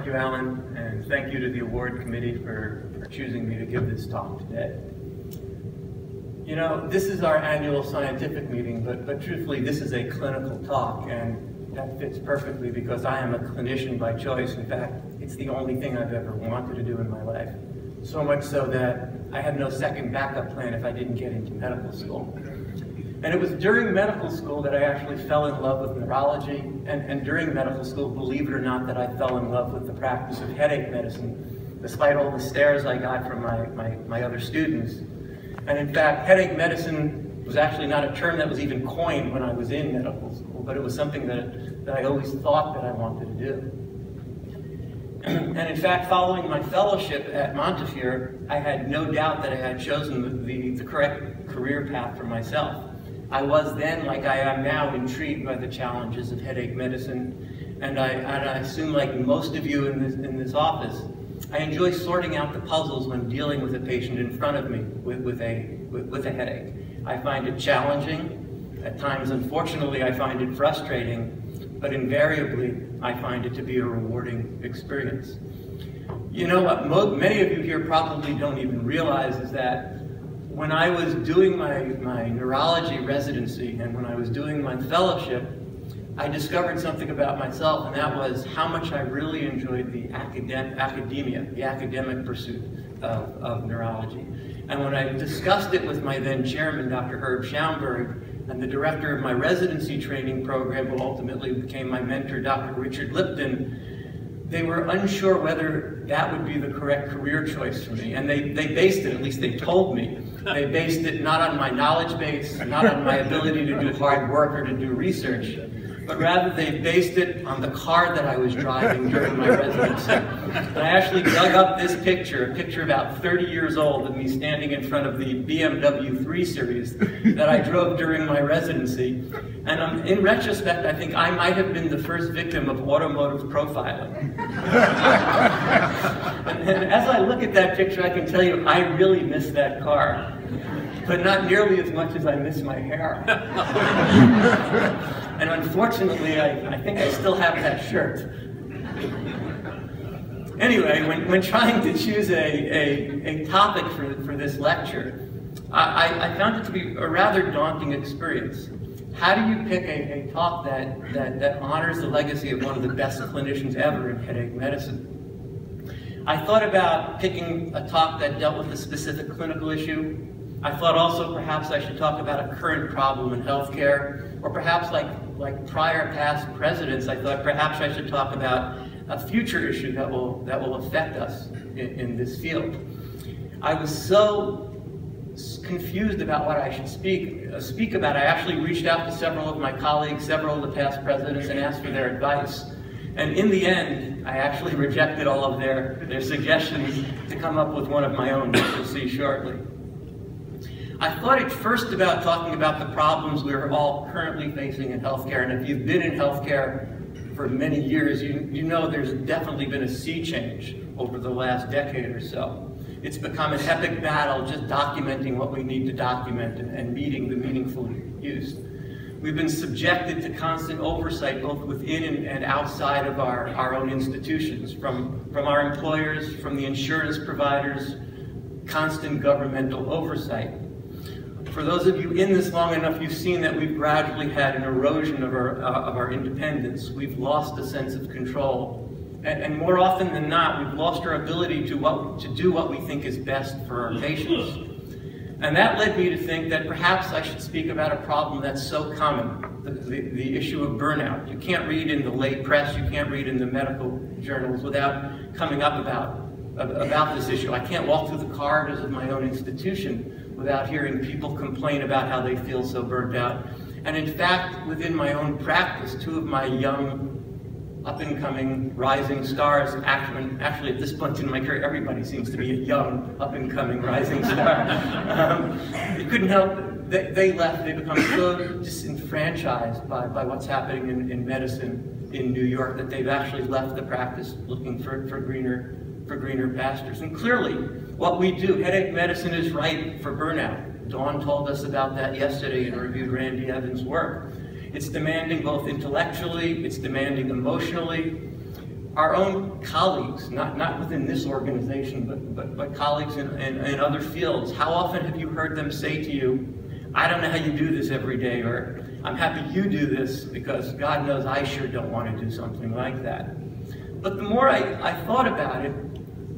Thank you, Alan, and thank you to the award committee for, for choosing me to give this talk today. You know, this is our annual scientific meeting, but, but truthfully, this is a clinical talk, and that fits perfectly because I am a clinician by choice. In fact, it's the only thing I've ever wanted to do in my life. So much so that I had no second backup plan if I didn't get into medical school. And it was during medical school that I actually fell in love with neurology, and, and during medical school, believe it or not, that I fell in love with the practice of headache medicine, despite all the stares I got from my, my, my other students. And in fact, headache medicine was actually not a term that was even coined when I was in medical school, but it was something that, that I always thought that I wanted to do. and in fact, following my fellowship at Montefiore, I had no doubt that I had chosen the, the, the correct career path for myself. I was then, like I am now, intrigued by the challenges of headache medicine, and I, and I assume, like most of you in this, in this office, I enjoy sorting out the puzzles when dealing with a patient in front of me with, with, a, with, with a headache. I find it challenging. At times, unfortunately, I find it frustrating, but invariably, I find it to be a rewarding experience. You know what many of you here probably don't even realize is that when I was doing my, my neurology residency and when I was doing my fellowship, I discovered something about myself, and that was how much I really enjoyed the academ academia, the academic pursuit of, of neurology. And when I discussed it with my then chairman, Dr. Herb Schaumburg, and the director of my residency training program, who ultimately became my mentor, Dr. Richard Lipton, they were unsure whether that would be the correct career choice for me. And they, they based it, at least they told me, they based it not on my knowledge base, not on my ability to do hard work or to do research, but rather they based it on the car that I was driving during my residency. And I actually dug up this picture, a picture about 30 years old of me standing in front of the BMW 3 Series that I drove during my residency. And um, in retrospect, I think I might have been the first victim of automotive profiling. and, and as I look at that picture, I can tell you I really miss that car but not nearly as much as I miss my hair. and unfortunately, I, I think I still have that shirt. Anyway, when, when trying to choose a, a, a topic for, for this lecture, I, I found it to be a rather daunting experience. How do you pick a, a talk that, that, that honors the legacy of one of the best clinicians ever in headache medicine? I thought about picking a talk that dealt with a specific clinical issue, I thought also perhaps I should talk about a current problem in healthcare, or perhaps like, like prior past presidents, I thought perhaps I should talk about a future issue that will, that will affect us in, in this field. I was so confused about what I should speak, uh, speak about. I actually reached out to several of my colleagues, several of the past presidents, and asked for their advice. And in the end, I actually rejected all of their, their suggestions to come up with one of my own, which you'll see shortly. I thought at first about talking about the problems we're all currently facing in healthcare, and if you've been in healthcare for many years, you, you know there's definitely been a sea change over the last decade or so. It's become an epic battle just documenting what we need to document and, and meeting the meaningful use. We've been subjected to constant oversight both within and, and outside of our, our own institutions, from, from our employers, from the insurance providers, constant governmental oversight for those of you in this long enough, you've seen that we've gradually had an erosion of our, uh, of our independence. We've lost a sense of control. And, and, more often than not, we've lost our ability to, what, to do what we think is best for our patients. And that led me to think that perhaps I should speak about a problem that's so common, the, the, the issue of burnout. You can't read in the lay press, you can't read in the medical journals without coming up about, about this issue. I can't walk through the corridors of my own institution without hearing people complain about how they feel so burnt out. And in fact, within my own practice, two of my young, up-and-coming, rising stars, actually, actually at this point in my career, everybody seems to be a young, up-and-coming, rising star. um, it couldn't help, they, they, left, they become so disenfranchised by, by what's happening in, in medicine in New York that they've actually left the practice looking for, for greener for greener pastures. And clearly, what we do, headache medicine is right for burnout. Dawn told us about that yesterday and reviewed Randy Evans' work. It's demanding both intellectually, it's demanding emotionally. our own colleagues, not, not within this organization, but, but, but colleagues in, in, in other fields, how often have you heard them say to you, I don't know how you do this every day, or I'm happy you do this because God knows I sure don't want to do something like that. But the more I, I thought about it,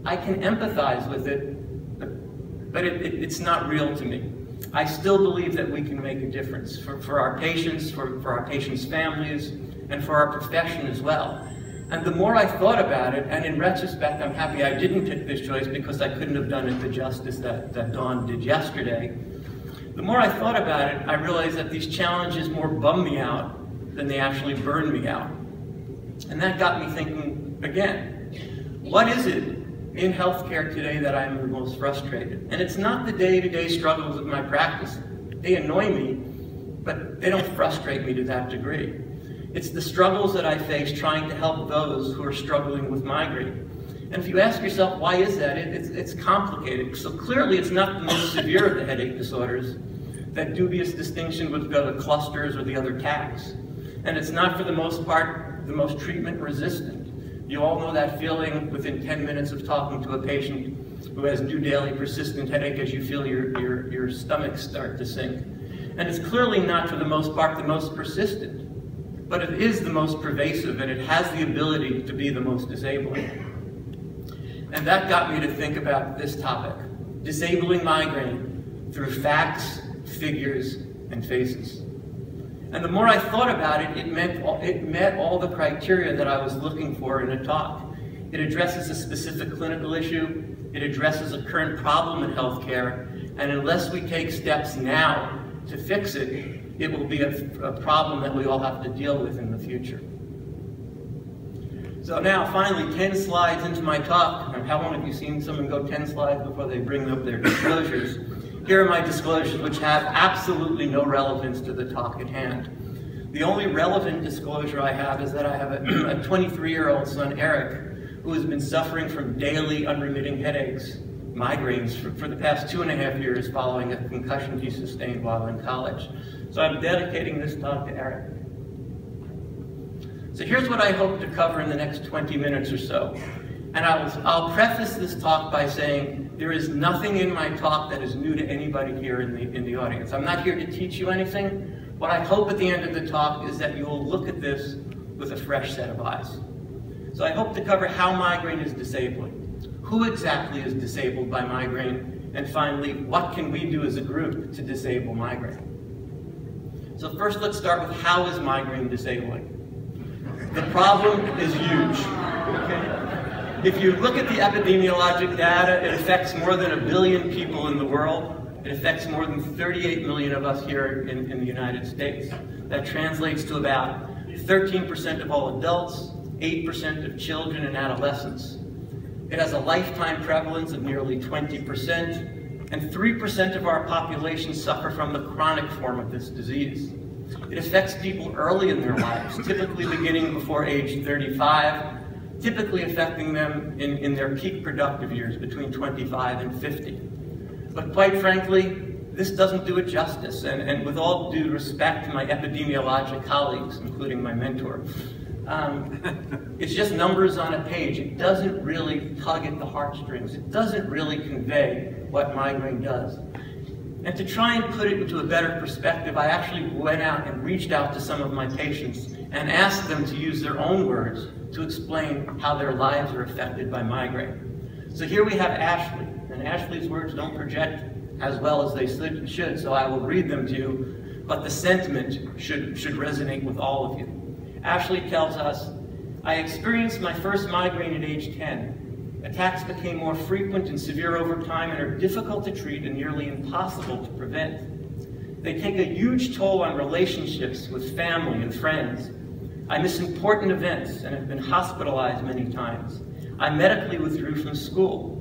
I can empathize with it, but, it, it, it's not real to me. I still believe that we can make a difference for, for our patients, for, for our patients' families, and for our profession as well. And the more I thought about it, and in retrospect, I'm happy I didn't pick this choice because I couldn't have done it the justice that, that Dawn did yesterday. The more I thought about it, I realized that these challenges more bum me out than they actually burn me out. And that got me thinking again, what is it in healthcare today that I'm the most frustrated? And it's not the day-to-day -day struggles of my practice. They annoy me, but they don't frustrate me to that degree. It's the struggles that I face trying to help those who are struggling with migraine. And if you ask yourself, why is that? It, it's, it's complicated. So clearly it's not the most severe of the headache disorders. That dubious distinction with the clusters or the other TACs. And it's not, for the most part, the most treatment resistant. You all know that feeling within 10 minutes of talking to a patient who has new daily persistent headache as you feel your, your, your stomach start to sink. And it's clearly not, for the most part, the most persistent but it is the most pervasive and it has the ability to be the most disabling. And that got me to think about this topic, disabling migraine through facts, figures, and faces. And the more I thought about it, it, meant, it met all the criteria that I was looking for in a talk. It addresses a specific clinical issue, it addresses a current problem in healthcare, and unless we take steps now to fix it, it will be a, a problem that we all have to deal with in the future. So now, finally, 10 slides into my talk. How long have you seen someone go 10 slides before they bring up their disclosures? Here are my disclosures, which have absolutely no relevance to the talk at hand. The only relevant disclosure I have is that I have a 23-year-old son, Eric, who has been suffering from daily unremitting headaches, migraines, for, for the past two and a half years following a concussion he sustained while in college. So I'm dedicating this talk to Eric. So here's what I hope to cover in the next 20 minutes or so. And I'll, I'll preface this talk by saying there is nothing in my talk that is new to anybody here in the, in the audience. I'm not here to teach you anything. What I hope at the end of the talk is that you will look at this with a fresh set of eyes. So I hope to cover how migraine is disabling, who exactly is disabled by migraine, and finally, what can we do as a group to disable migraine. So first let's start with how is migraine disabling? The problem is huge. If you look at the epidemiologic data, it affects more than a billion people in the world. It affects more than 38 million of us here in, in the United States. That translates to about 13% of all adults, 8% of children and adolescents. It has a lifetime prevalence of nearly 20%, and 3% of our population suffer from the chronic form of this disease. It affects people early in their lives, typically beginning before age 35, typically affecting them in, in their peak productive years, between 25 and 50. But quite frankly, this doesn't do it justice, and, and with all due respect to my epidemiologic colleagues, including my mentor, um, it's just numbers on a page. It doesn't really tug at the heartstrings. It doesn't really convey what migraine does. And to try and put it into a better perspective, I actually went out and reached out to some of my patients and asked them to use their own words to explain how their lives are affected by migraine. So here we have Ashley, and Ashley's words don't project as well as they should, so I will read them to you, but the sentiment should, should resonate with all of you. Ashley tells us, I experienced my first migraine at age 10. Attacks became more frequent and severe over time and are difficult to treat and nearly impossible to prevent. They take a huge toll on relationships with family and friends. I miss important events and have been hospitalized many times. I medically withdrew from school.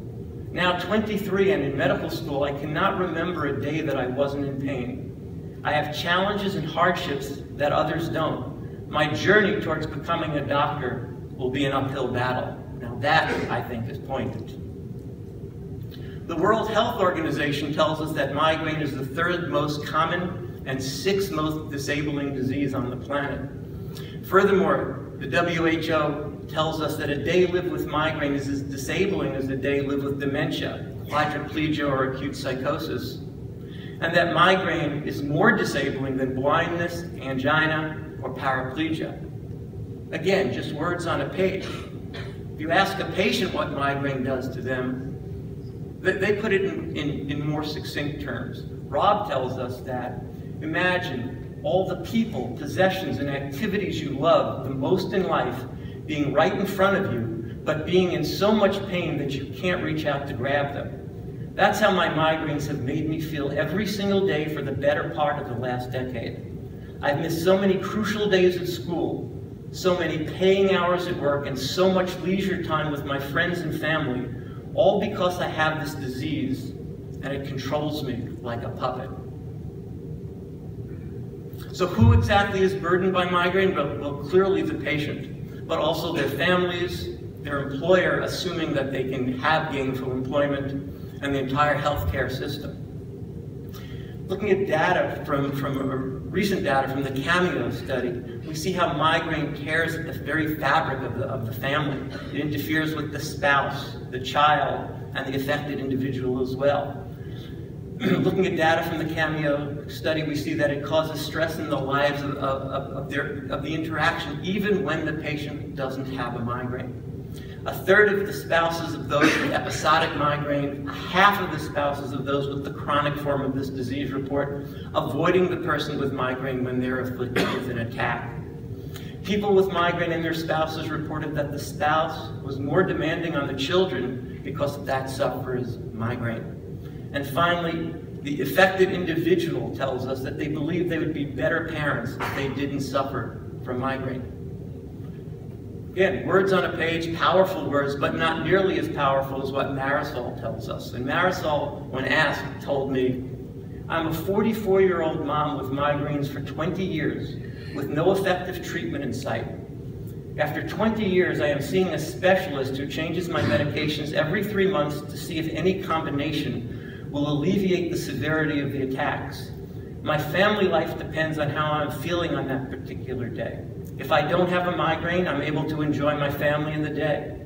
Now 23 and in medical school, I cannot remember a day that I wasn't in pain. I have challenges and hardships that others don't my journey towards becoming a doctor will be an uphill battle. Now that, I think, is pointed. The World Health Organization tells us that migraine is the third most common and sixth most disabling disease on the planet. Furthermore, the WHO tells us that a day lived with migraine is as disabling as a day lived with dementia, quadriplegia, or acute psychosis. And that migraine is more disabling than blindness, angina, or paraplegia. Again, just words on a page. If you ask a patient what migraine does to them, they put it in, in, in more succinct terms. Rob tells us that imagine all the people, possessions, and activities you love the most in life being right in front of you, but being in so much pain that you can't reach out to grab them. That's how my migraines have made me feel every single day for the better part of the last decade. I've missed so many crucial days at school, so many paying hours at work, and so much leisure time with my friends and family, all because I have this disease and it controls me like a puppet. So who exactly is burdened by migraine? Well, clearly the patient, but also their families, their employer, assuming that they can have gainful employment, and the entire healthcare system. Looking at data from, from uh, recent data from the CaMEO study, we see how migraine tears at the very fabric of the, of the family. It interferes with the spouse, the child, and the affected individual as well. Looking at data from the CaMEO study, we see that it causes stress in the lives of, of, of, their, of the interaction, even when the patient doesn't have a migraine. A third of the spouses of those with episodic migraine, half of the spouses of those with the chronic form of this disease report avoiding the person with migraine when they're afflicted with an attack. People with migraine and their spouses reported that the spouse was more demanding on the children because that sufferer's migraine. And finally, the affected individual tells us that they believe they would be better parents if they didn't suffer from migraine. Again, words on a page, powerful words, but not nearly as powerful as what Marisol tells us. And Marisol, when asked, told me, I'm a 44-year-old mom with migraines for 20 years with no effective treatment in sight. After 20 years, I am seeing a specialist who changes my medications every three months to see if any combination will alleviate the severity of the attacks. My family life depends on how I'm feeling on that particular day. If I don't have a migraine, I'm able to enjoy my family in the day.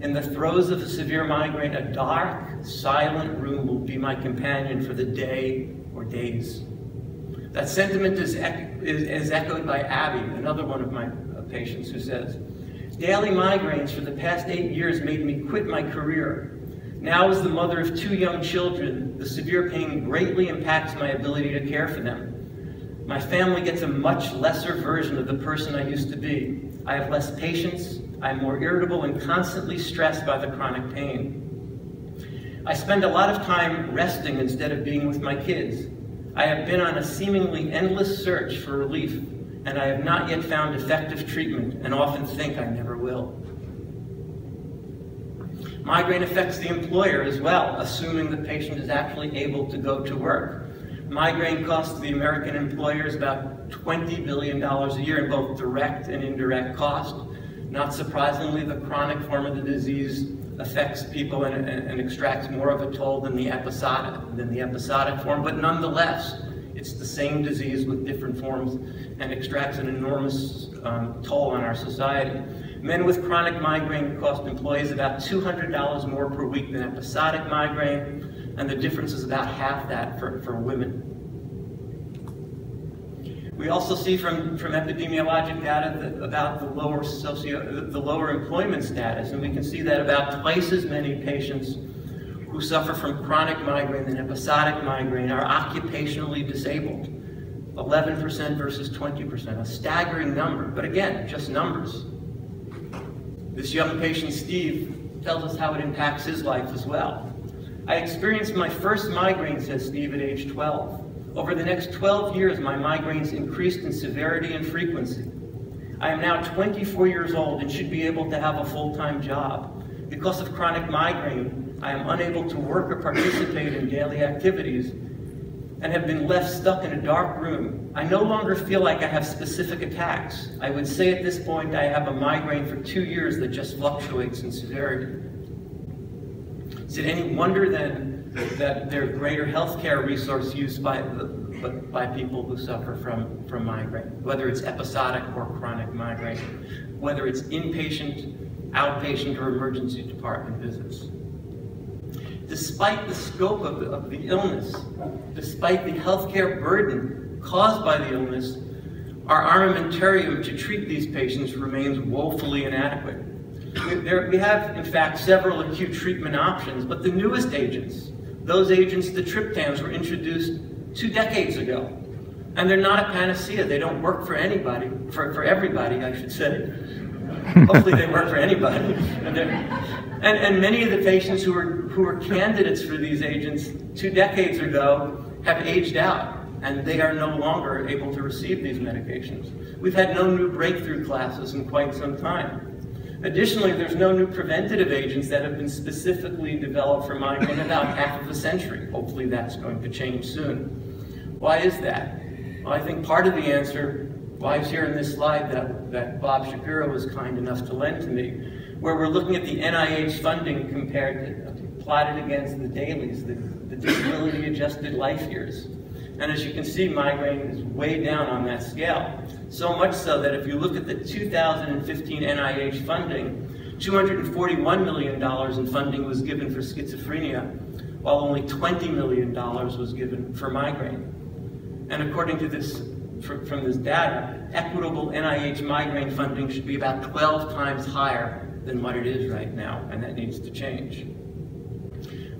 In the throes of a severe migraine, a dark, silent room will be my companion for the day or days. That sentiment is, is, echoed by Abby, another one of my uh, patients, who says, Daily migraines for the past eight years made me quit my career. Now, as the mother of two young children, the severe pain greatly impacts my ability to care for them. My family gets a much lesser version of the person I used to be. I have less patience, I'm more irritable and constantly stressed by the chronic pain. I spend a lot of time resting instead of being with my kids. I have been on a seemingly endless search for relief, and I have not yet found effective treatment and often think I never will. Migraine affects the employer as well, assuming the patient is actually able to go to work. Migraine costs the American employers about $20 billion a year in both direct and indirect cost. Not surprisingly, the chronic form of the disease affects people and, and, and, extracts more of a toll than the episodic than the episodic form, but nonetheless, it's the same disease with different forms and extracts an enormous um, toll on our society. Men with chronic migraine cost employees about $200 more per week than episodic migraine and the difference is about half that for, for women. We also see from, from epidemiologic data that about the lower socio, the lower employment status, and we can see that about twice as many patients who suffer from chronic migraine than episodic migraine are occupationally disabled. 11% versus 20%, a staggering number, but again, just numbers. This young patient, Steve, tells us how it impacts his life as well. I experienced my first migraine, says Steve, at age 12. Over the next 12 years, my migraines increased in severity and frequency. I am now 24 years old and should be able to have a full-time job. Because of chronic migraine, I am unable to work or participate in daily activities and have been left stuck in a dark room. I no longer feel like I have specific attacks. I would say at this point I have a migraine for two years that just fluctuates in severity. Is it any wonder then that there are greater healthcare resource use by, by people who suffer from, from migraine, whether it's episodic or chronic migraine, whether it's inpatient, outpatient, or emergency department visits. Despite the scope of the, of the illness, despite the healthcare burden caused by the illness, our armamentarium to treat these patients remains woefully inadequate. We, there, we have, in fact, several acute treatment options, but the newest agents, those agents, the triptans, were introduced two decades ago. And they're not a panacea. They don't work for anybody, for, for everybody, I should say. Hopefully they work for anybody. And, and, many of the patients who were, who were candidates for these agents two decades ago have aged out and they are no longer able to receive these medications. We've had no new breakthrough classes in quite some time. Additionally, there's no new preventative agents that have been specifically developed for migraine in about half of a century. Hopefully that's going to change soon. Why is that? Well, I think part of the answer lies here in this slide that, that Bob Shapiro was kind enough to lend to me, where we're looking at the NIH funding compared to, plotted against the DALYs, the, the disability adjusted life years. And as you can see, migraine is way down on that scale. So much so that if you look at the 2015 NIH funding, $241 million in funding was given for schizophrenia, while only $20 million was given for migraine. And according to this, from this data, equitable NIH migraine funding should be about 12 times higher than what it is right now, and that needs to change.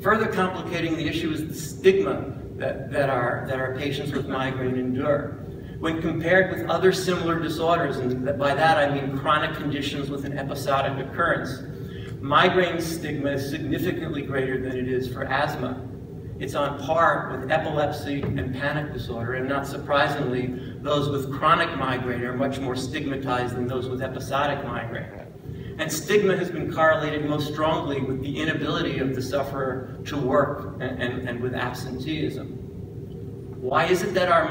Further complicating the issue is the stigma that, that, our, that our patients with migraine endure. When compared with other similar disorders, and by that I mean chronic conditions with an episodic occurrence, migraine stigma is significantly greater than it is for asthma. It's on par with epilepsy and panic disorder, and not surprisingly, those with chronic migraine are much more stigmatized than those with episodic migraine. And stigma has been correlated most strongly with the inability of the sufferer to work and, and, and with absenteeism. Why is it that, our,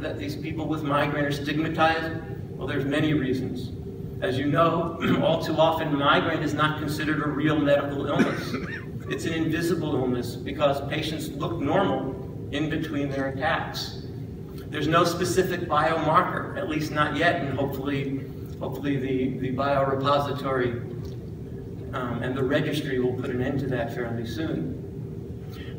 that these people with migraine are stigmatized? Well, there's many reasons. As you know, all too often migraine is not considered a real medical illness. It's an invisible illness because patients look normal in between their attacks. There's no specific biomarker, at least not yet, and hopefully hopefully the, the biorepository um, and the registry will put an end to that fairly soon.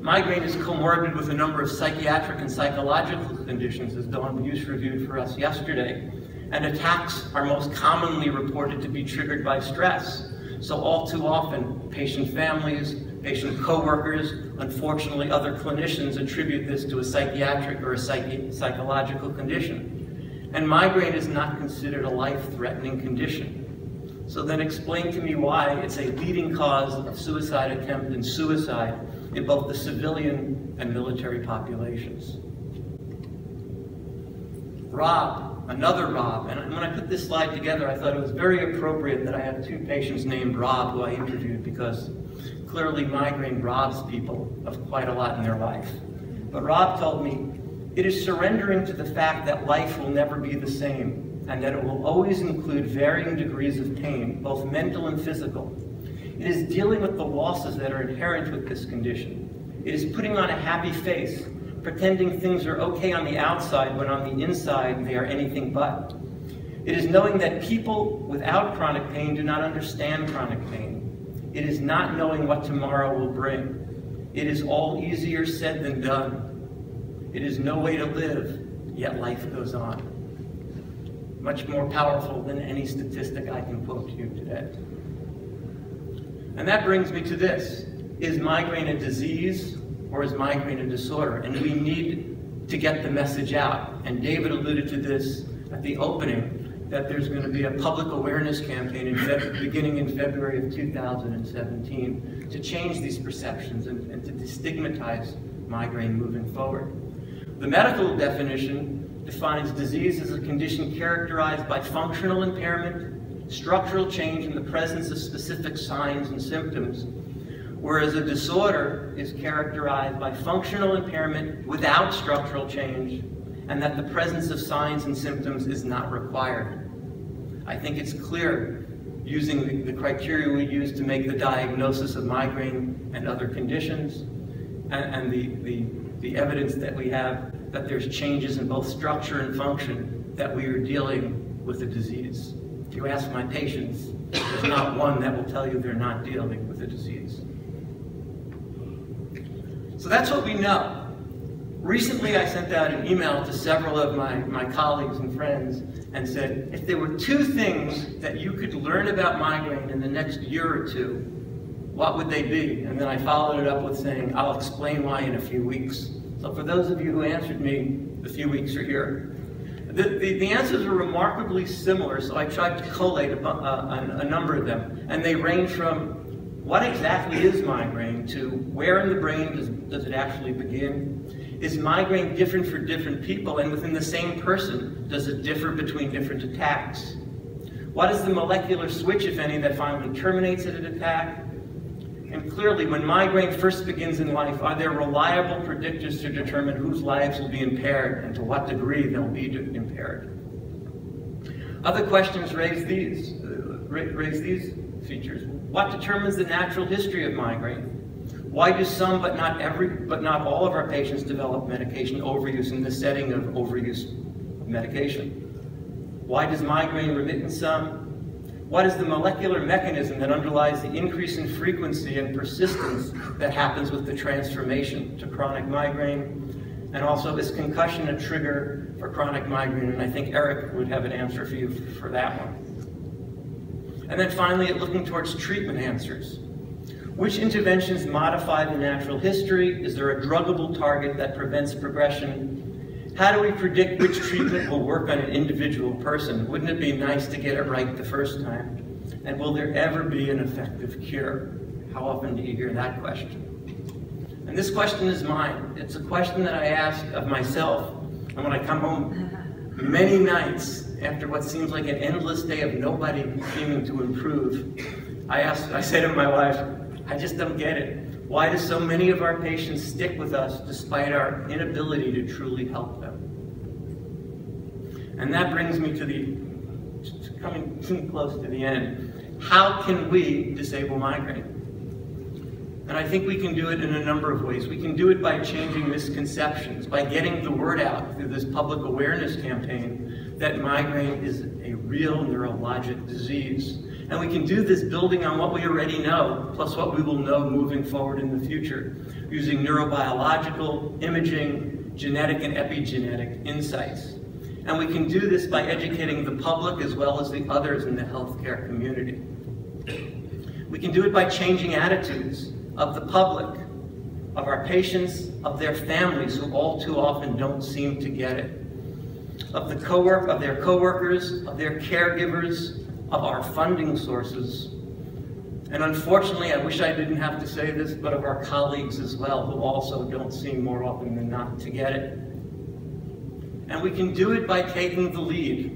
Migraine is comorbid with a number of psychiatric and psychological conditions, as Dawn Buse reviewed for us yesterday. And attacks are most commonly reported to be triggered by stress. So all too often, patient families, patient coworkers, unfortunately other clinicians attribute this to a psychiatric or a psych psychological condition. And migraine is not considered a life-threatening condition. So then explain to me why it's a leading cause of suicide attempt and suicide in both the civilian and military populations. Rob, another Rob, and when I put this slide together, I thought it was very appropriate that I have two patients named Rob who I interviewed because clearly migraine robs people of quite a lot in their life. But Rob told me it is surrendering to the fact that life will never be the same and that it will always include varying degrees of pain, both mental and physical. It is dealing with the losses that are inherent with this condition. It is putting on a happy face, pretending things are okay on the outside when on the inside they are anything but. It is knowing that people without chronic pain do not understand chronic pain. It is not knowing what tomorrow will bring. It is all easier said than done. It is no way to live, yet life goes on. Much more powerful than any statistic I can quote to you today. And that brings me to this. Is migraine a disease or is migraine a disorder? And we need to get the message out. And David alluded to this at the opening, that there's going to be a public awareness campaign in beginning in February of 2017 to change these perceptions and, and to destigmatize migraine moving forward. The medical definition defines disease as a condition characterized by functional impairment, structural change in the presence of specific signs and symptoms, whereas a disorder is characterized by functional impairment without structural change, and that the presence of signs and symptoms is not required. I think it's clear using the, the criteria we use to make the diagnosis of migraine and other conditions and, and the, the, the evidence that we have that there's changes in both structure and function that we are dealing with the disease. If you ask my patients, there's not one that will tell you they're not dealing with the disease. So that's what we know. Recently, I sent out an email to several of my, my colleagues and friends and said, if there were two things that you could learn about migraine in the next year or two, what would they be? And then I followed it up with saying, I'll explain why in a few weeks. So for those of you who answered me, the few weeks are here. The, the, the answers are remarkably similar, so I tried to collate a, a, a number of them. And they range from what exactly is migraine to where in the brain does, does it actually begin? Is migraine different for different people? And within the same person, does it differ between different attacks? What is the molecular switch, if any, that finally terminates at an attack? And clearly, when migraine first begins in life, are there reliable predictors to determine whose lives will be impaired and to what degree they'll be impaired? Other questions raise these, uh, raise these features. What determines the natural history of migraine? Why do some, but not every, but not all of our patients develop medication overuse in the setting of overuse medication? Why does migraine remit in some what is the molecular mechanism that underlies the increase in frequency and persistence that happens with the transformation to chronic migraine? And also, is concussion a trigger for chronic migraine? And I think Eric would have an answer for you for that one. And then finally, looking towards treatment answers. Which interventions modify the natural history? Is there a druggable target that prevents progression? How do we predict which treatment will work on an individual person? Wouldn't it be nice to get it right the first time? And will there ever be an effective cure? How often do you hear that question? And this question is mine. It's a question that I ask of myself. And when I come home many nights after what seems like an endless day of nobody seeming to improve, I ask, I say to my wife, I just don't get it. Why do so many of our patients stick with us despite our inability to truly help them? And that brings me to the, to coming too close to the end. How can we disable migraine? And I think we can do it in a number of ways. We can do it by changing misconceptions, by getting the word out through this public awareness campaign that migraine is a real neurologic disease. And we can do this building on what we already know, plus what we will know moving forward in the future, using neurobiological, imaging, genetic and epigenetic insights. And we can do this by educating the public as well as the others in the healthcare community. We can do it by changing attitudes of the public, of our patients, of their families who all too often don't seem to get it, of the co-work, of their coworkers, of their caregivers, of our funding sources, and unfortunately, I wish I didn't have to say this, but of our colleagues as well, who also don't seem more often than not to get it. And we can do it by taking the lead.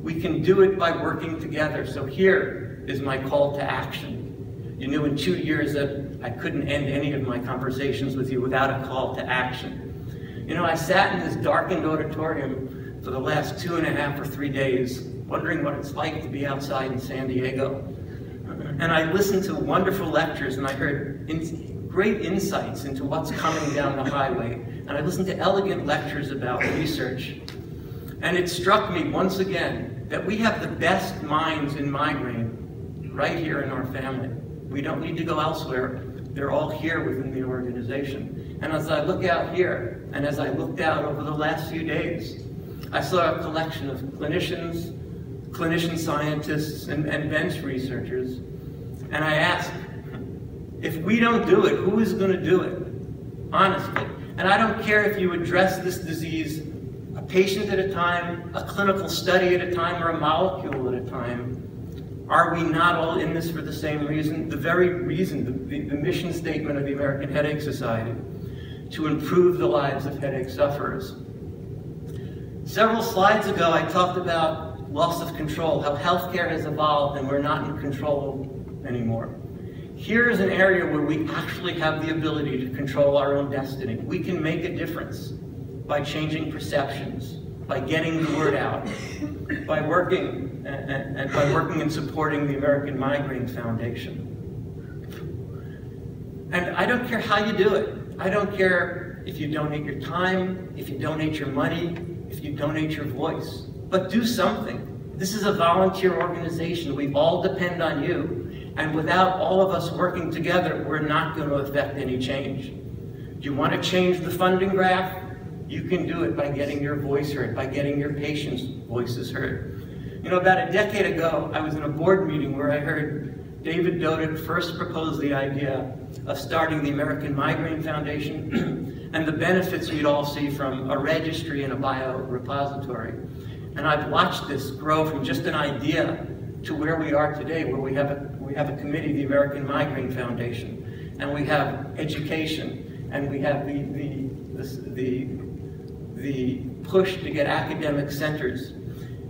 We can do it by working together. So here is my call to action. You knew in two years that I couldn't end any of my conversations with you without a call to action. You know, I sat in this darkened auditorium for the last two and a half or three days, wondering what it's like to be outside in San Diego. And I listened to wonderful lectures and I heard in great insights into what's coming down the highway. And I listened to elegant lectures about research. And it struck me once again that we have the best minds in migraine right here in our family. We don't need to go elsewhere. They're all here within the organization. And as I look out here, and as I looked out over the last few days, I saw a collection of clinicians, clinician scientists, and, and bench researchers. And I ask, if we don't do it, who is going to do it? Honestly. And I don't care if you address this disease a patient at a time, a clinical study at a time, or a molecule at a time. Are we not all in this for the same reason? The very reason, the, the, the mission statement of the American Headache Society, to improve the lives of headache sufferers. Several slides ago, I talked about loss of control, how healthcare has evolved and we're not in control anymore. Here is an area where we actually have the ability to control our own destiny. We can make a difference by changing perceptions, by getting the word out, by working and, and, by working and supporting the American Migraine Foundation. And I don't care how you do it. I don't care if you donate your time, if you donate your money, if you donate your voice, but do something. This is a volunteer organization. We all depend on you. And without all of us working together, we're not going to affect any change. Do you want to change the funding graph? You can do it by getting your voice heard, by getting your patients' voices heard. You know, about a decade ago, I was in a board meeting where I heard David Dodick first propose the idea of starting the American Migraine Foundation and the benefits we'd all see from a registry and a biorepository. And I've watched this grow from just an idea to where we are today, where we have a, we have a committee, the American Migraine Foundation, and we have education, and we have the, the, the, the, push to get academic centers.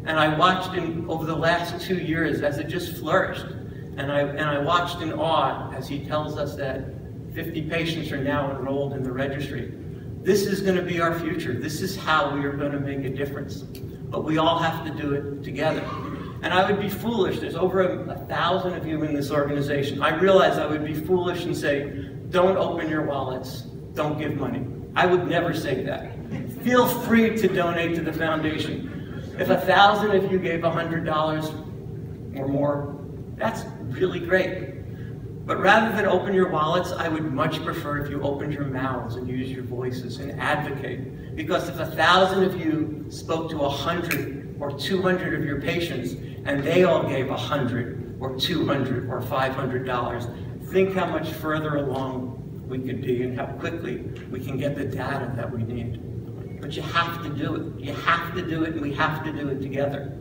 And I watched in, over the last two years as it just flourished. And I, and I watched in awe as he tells us that 50 patients are now enrolled in the registry. This is going to be our future. This is how we are going to make a difference. But we all have to do it together. And I would be foolish, there's over a, a thousand of you in this organization. I realize I would be foolish and say, don't open your wallets, don't give money. I would never say that. Feel free to donate to the foundation. If a thousand of you gave $100 or more, that's really great. But rather than open your wallets, I would much prefer if you opened your mouths and used your voices and advocate. Because if a thousand of you spoke to a hundred or 200 of your patients and they all gave a hundred or 200 or $500, think how much further along we could be and how quickly we can get the data that we need. But you have to do it. You have to do it and we have to do it together.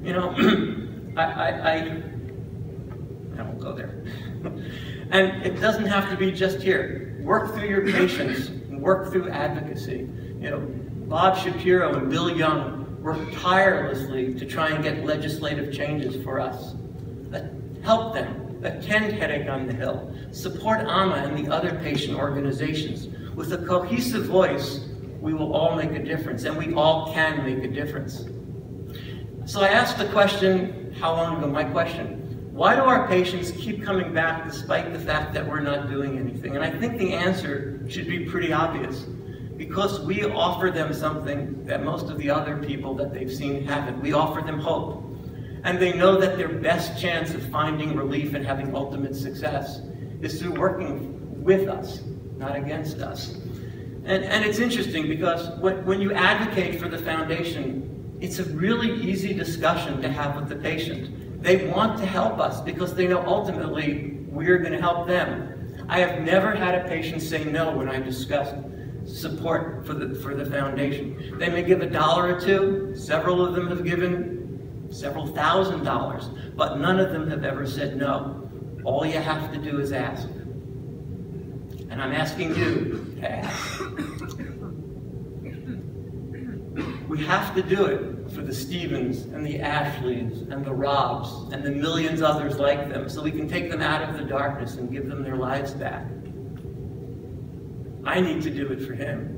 You know, I, I, I I won't go there. and it doesn't have to be just here. Work through your patients, work through advocacy. You know, Bob Shapiro and Bill Young work tirelessly to try and get legislative changes for us. Help them. Attend Headache on the Hill. Support AMA and the other patient organizations. With a cohesive voice, we will all make a difference, and we all can make a difference. So I asked the question, how long ago? My question, why do our patients keep coming back despite the fact that we're not doing anything? And I think the answer should be pretty obvious. Because we offer them something that most of the other people that they've seen haven't. We offer them hope. And they know that their best chance of finding relief and having ultimate success is through working with us, not against us. And, and it's interesting because when, when you advocate for the foundation, it's a really easy discussion to have with the patient. They want to help us because they know ultimately we're going to help them. I have never had a patient say no when I discussed support for the, for the foundation. They may give a dollar or two. Several of them have given several thousand dollars, but none of them have ever said no. All you have to do is ask. And I'm asking you to ask. We have to do it for the Stevens and the Ashleys and the Robs and the millions others like them so we can take them out of the darkness and give them their lives back. I need to do it for him.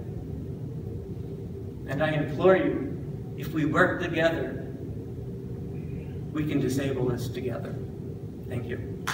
And I implore you, if we work together, we can disable this together. Thank you.